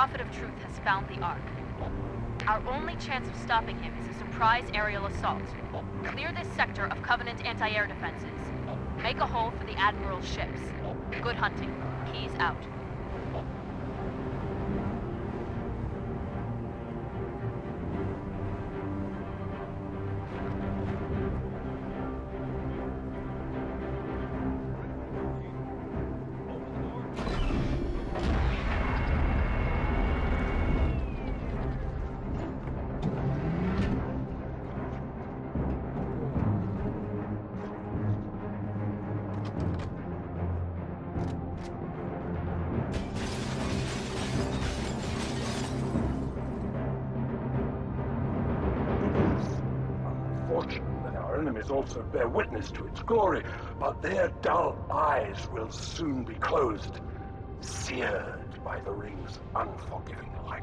Prophet of Truth has found the Ark. Our only chance of stopping him is a surprise aerial assault. Clear this sector of Covenant anti-air defenses. Make a hole for the Admiral's ships. Good hunting. Keyes out. Our enemies also bear witness to its glory, but their dull eyes will soon be closed, seared by the ring's unforgiving light.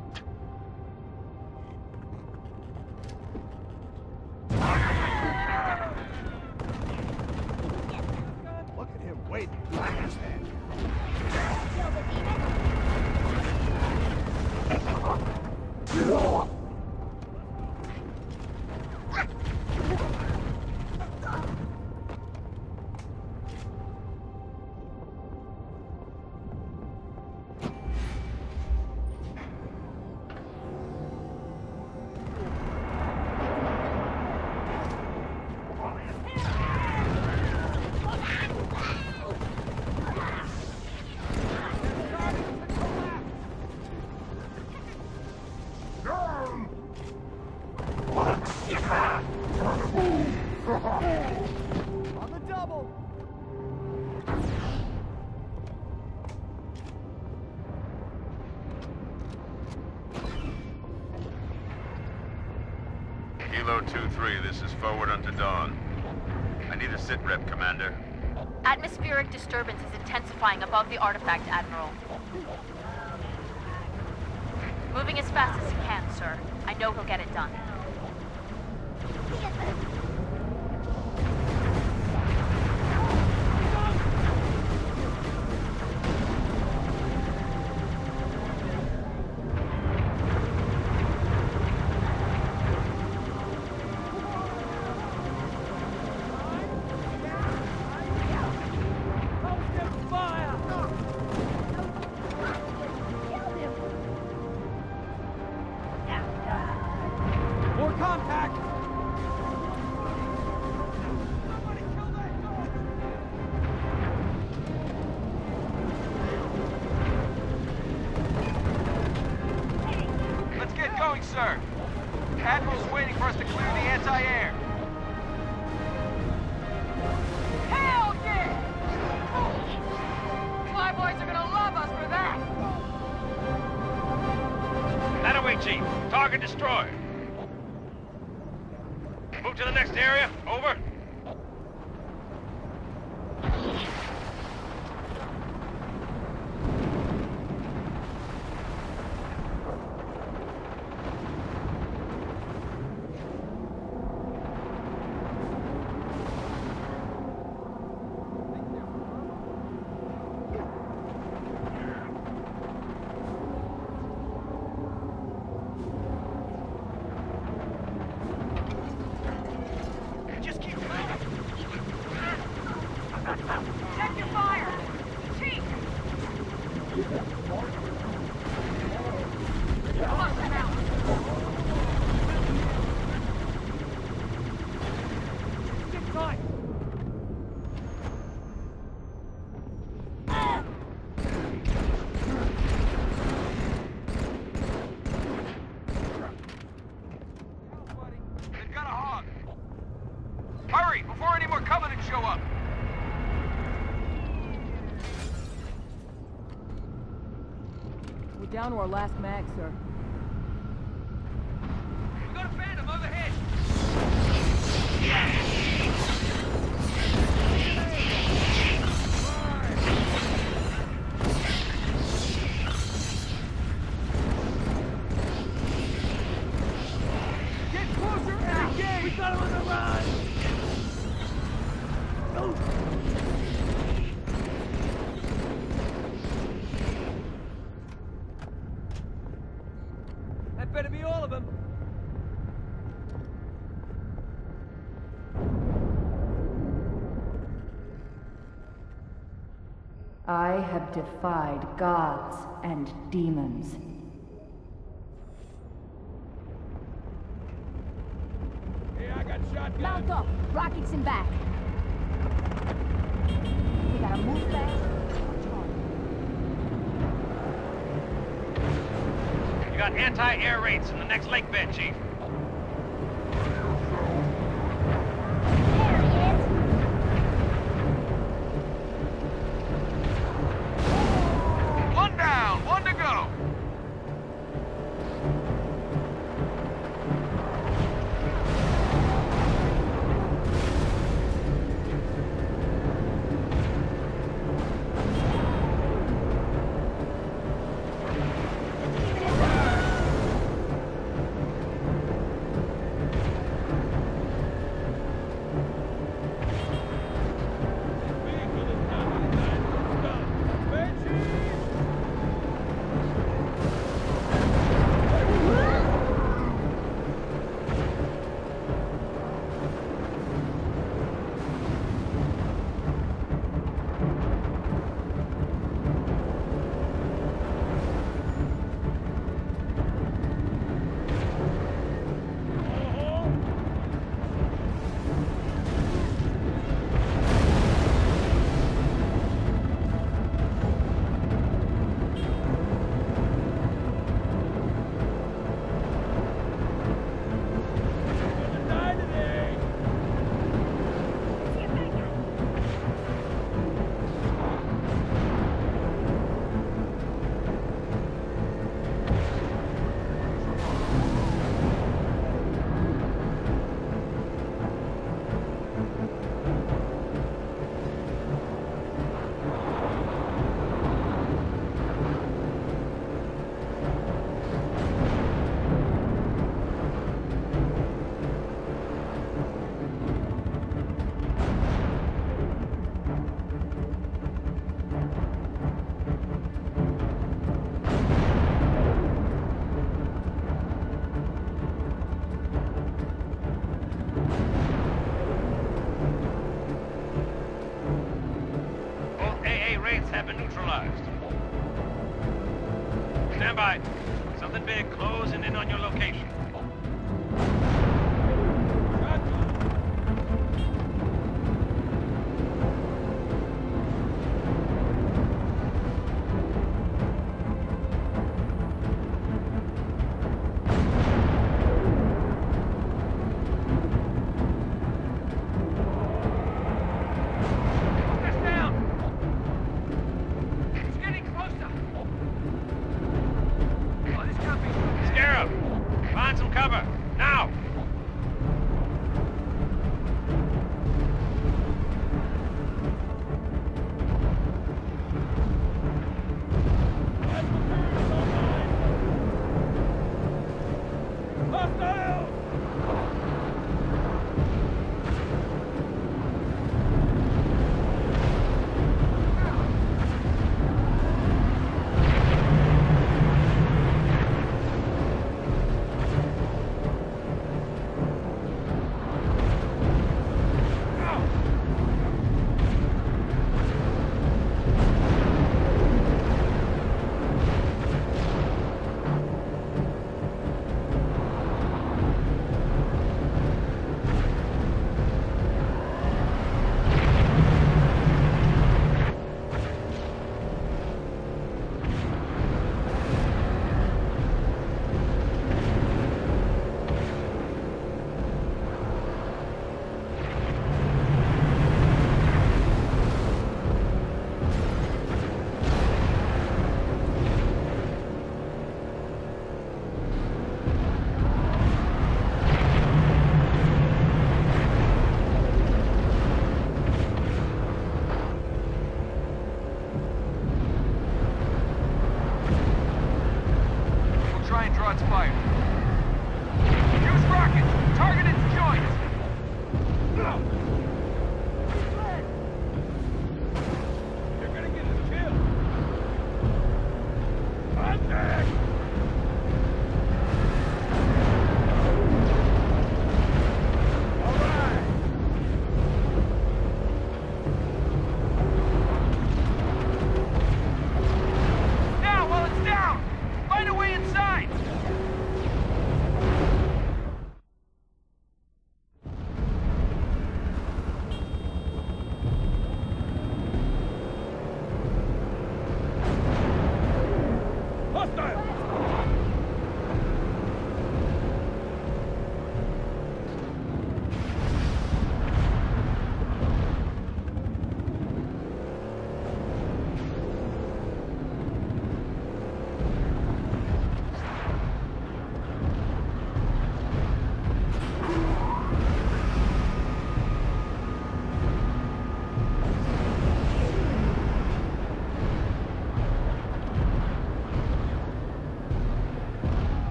Look at him waiting. Black his head. Kilo 2-3, this is forward unto dawn. I need a sit rep, Commander. Atmospheric disturbance is intensifying above the artifact, Admiral. Moving as fast as he can, sir. I know he'll get it done. To the next area. Over. Just keep moving. Check your fire! Chief! Close them out! Get tight. They've got a hog. Hurry, before any more Covenant show up. We're down our last mag, sir. We got a phantom overhead. Get closer and engage. We got him on the run. I have defied gods and demons. Hey, I got shotgun. Mount up. Rockets in back. We gotta move fast. You got anti-air Wraiths in the next lake bed, Chief. Been neutralized. Stand by. Something big closing in on your location. some cover. Now!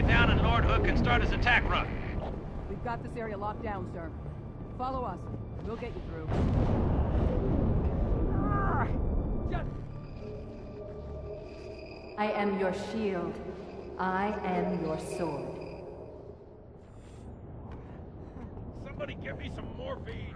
Take down and Lord Hood can start his attack run. We've got this area locked down, sir. Follow us. We'll get you through. I am your shield. I am your sword. Somebody give me some morphine.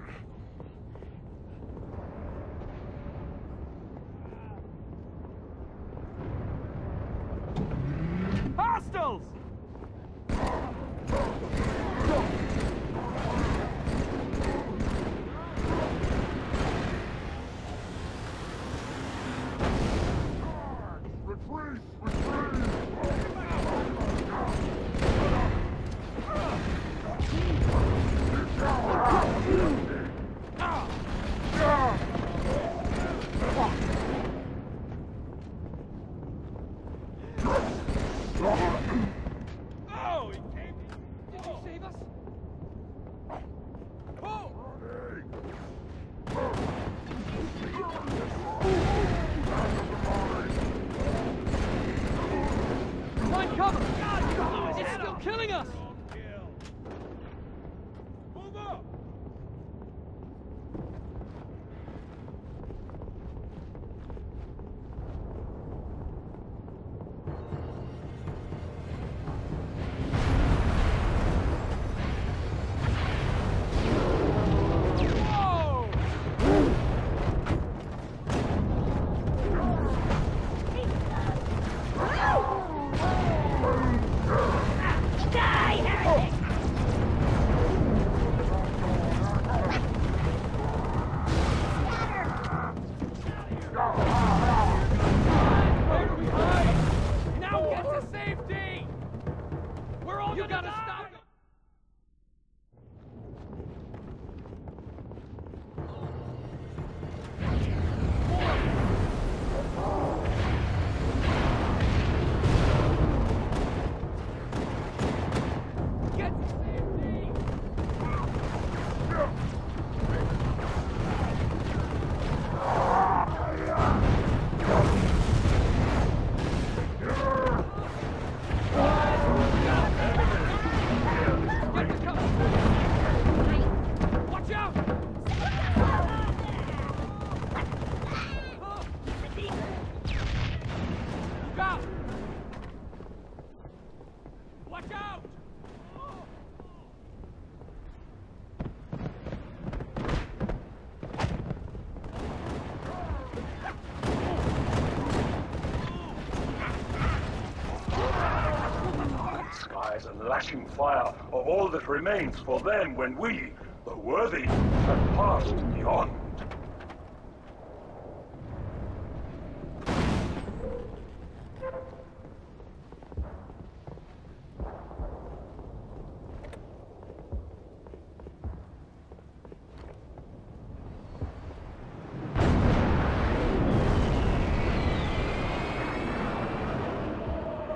Lashing fire of all that remains for them when we, the worthy, have passed beyond.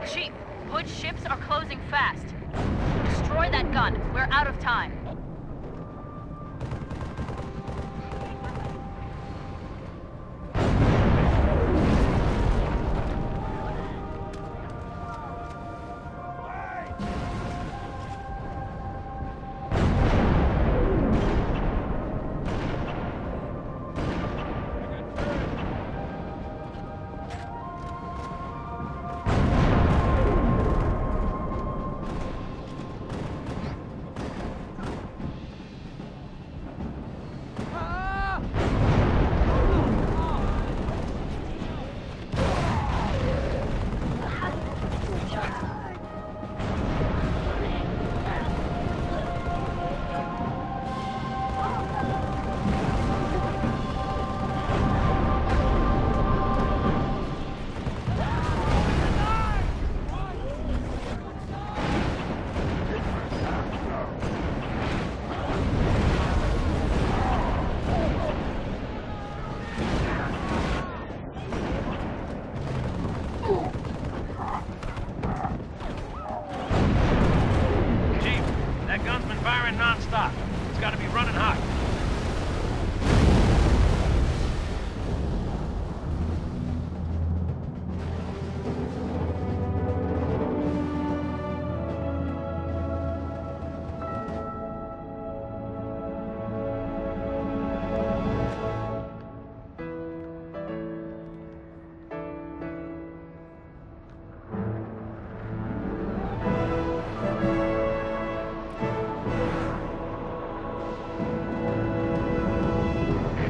Chief, Hood's ships are closing fast. Destroy that gun. We're out of time.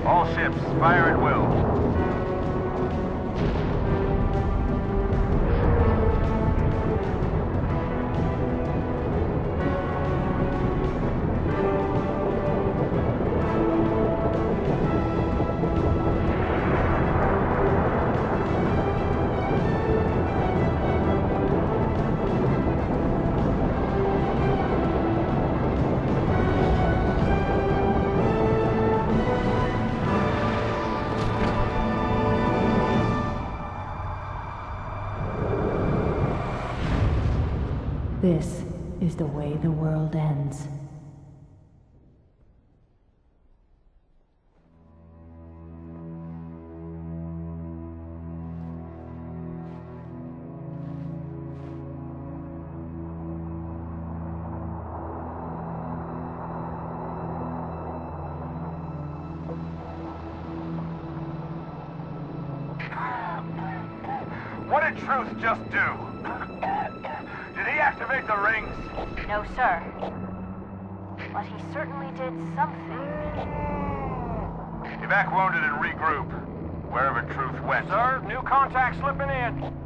All ships, fire at will. This is the way the world ends. Activate the rings? No, sir. But he certainly did something. Evac wounded and regroup. Wherever Truth went. Sir, new contact slipping in.